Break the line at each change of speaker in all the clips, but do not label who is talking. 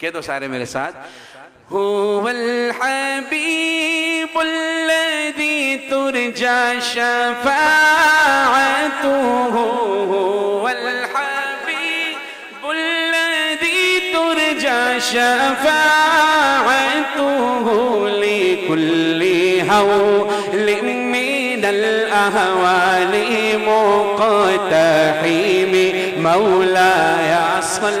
कह दो सारे मेरे साथ। हुबी तुरजा शफातू हुबी तुरजा शफातू होली कुल्ली हऊ लिमिनल अहवाली मोकतही में मौलाया सल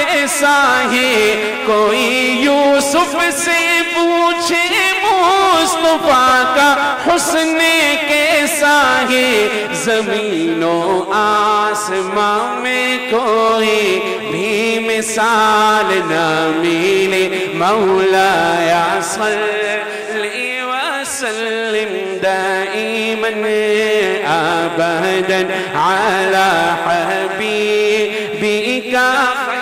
जैसा है कोई यूसुफ से पूछे मुस्तफ़ा का हुस्न कैसा है जमीनों आसमां में कोई भी मिसाल न मिले। मौलाया सल्ली वसल्लिम दाइमन अबदन अला हबीबिका खैर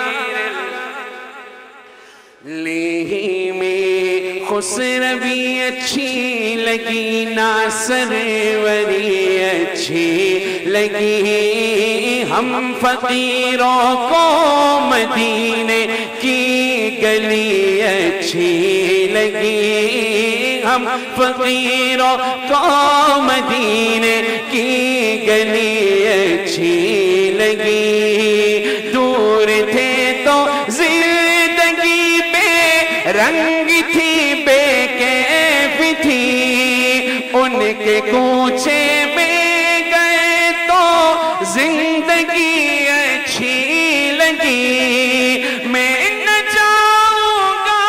खुसरवी अच्छी, लगी ना सरवरी अच्छी। लगी हम फकीरों को मदीने की गली अच्छी। लगी हम फकीरों को मदीने की गली अच्छी। लगी रंग थी बेकैफ थी उनके कूचे में गए तो ज़िंदगी अच्छी लगी। मैं न जाऊँगा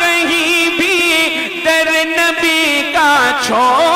कहीं भी दर नबी का छोड़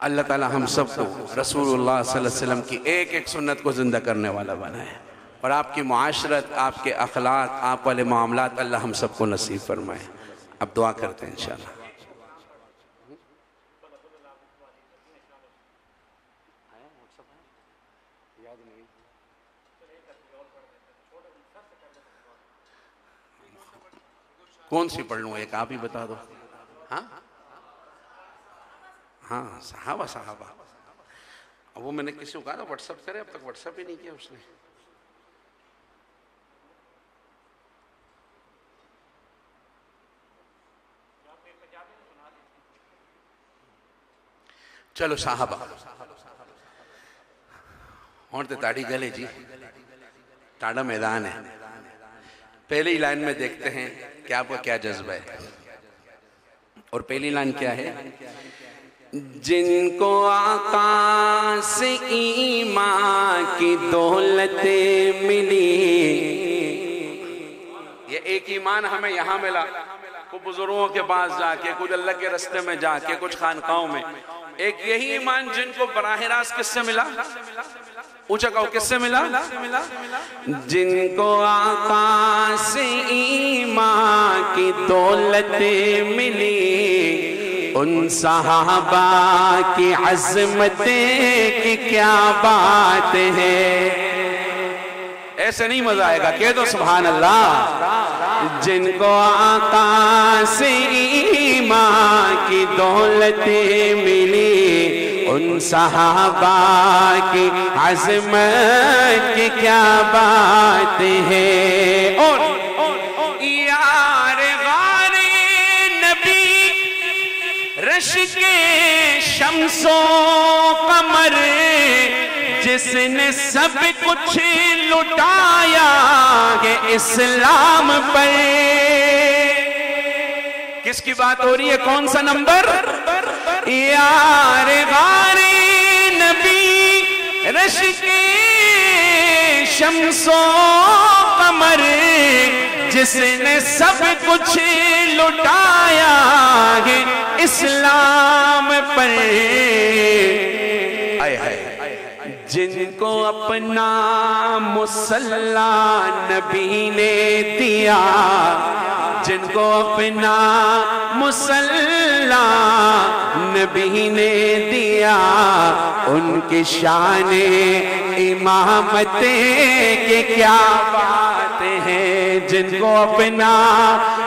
अल्लाह ताला हम सबको रसूलुल्लाह सल्लल्लाहु अलैहि वसल्लम की एक एक सुन्नत को ज़िंदा करने वाला बनाए। और आपकी माशरत आपके अखलाक, आप वाले मामलात अल्लाह हम सबको नसीब फरमाए। अब दुआ करते हैं इंशाल्लाह। कौन सी पढ़ लूँ? एक आप ही बता दो। हाँ? हाँ सहाबा सहाबा अब वो मैंने किसी को कहा था व्हाट्सअप करे अब तक व्हाट्सअप ही नहीं किया उसने। चलो साहबा और तो ताड़ी गले जी। टाड़ा मैदान है। पहली लाइन में देखते हैं कि आपका क्या जज्बा है। और पहली लाइन क्या है? जिनको आकाश ईमान की दौलत मिली। ये एक ईमान हमें यहाँ मिला। कुछ बुज़ुर्गों के पास जाके, कुछ अल्लाह के रस्ते में जाके, कुछ खानकाओं में। एक यही ईमान जिनको बराह रास्त किससे मिला? ऊँचा कहो किससे मिला? जिनको आकाश ईमान की दौलत मिली। उन सहाबा की अजमत की क्या बात है? ऐसे नहीं मज़ा आएगा, कह दो सुबहान अल्लाह जिनको आकाश ईमान की दौलत मिली, उन सहाबा की अजमत की क्या बात है? और शमसो कमर, जिसने सब कुछ लुटाया है इस्लाम पर। किसकी बात हो रही है? कौन सा नंबर? यार गारे नबी, रश के शमसो जिसने सब कुछ लुटाया है इस्लाम पर। जिनको अपना मुसल्ला नबी ने दिया, जिनको अपना मुसल्ला नबी ने दिया, उनकी शान इमामत के क्या बात जिनको अपना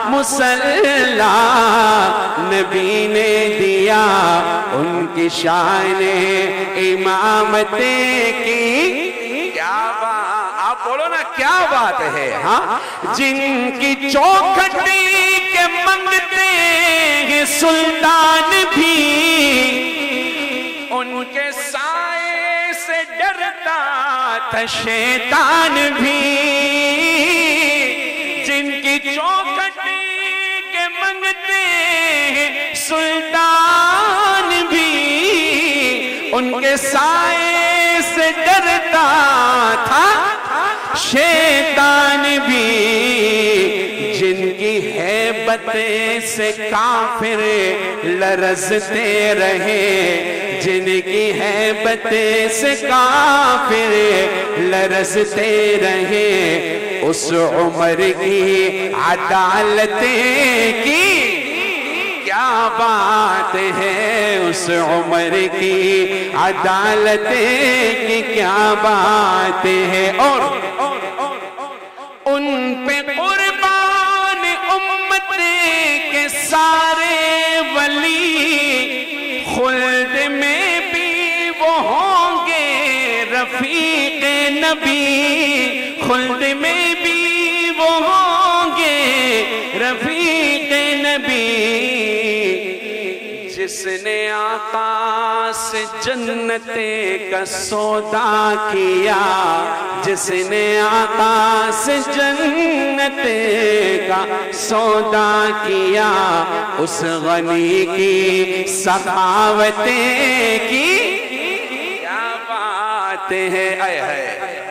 मुसल्ला नबी ने दिया, उनकी शान इमामत की। क्या बात आप बोलो ना, क्या बात है हाँ? जिनकी चौखटी के मंगते हैं, सुल्तान भी। उनके साए से डरता था शैतान भी। सुल्तान भी उनके साए से डरता था। शैतान भी जिनकी हैबत से काफिर लरजते रहे, जिनकी हैबत से काफिर लरजते रहे, उस उम्र की अदालतें की क्या बात है उस उम्र की अदालत की क्या बात है? और उन पे कुर्बान उम्मत के सारे वली खुल्द में भी वो होंगे रफीक नबी, खुल्द जिसने आकाश जन्नते का सौदा किया। जिसने आकाश जन्नते का सौदा किया, उस गनी की सखावते की। क्या बात है? आय है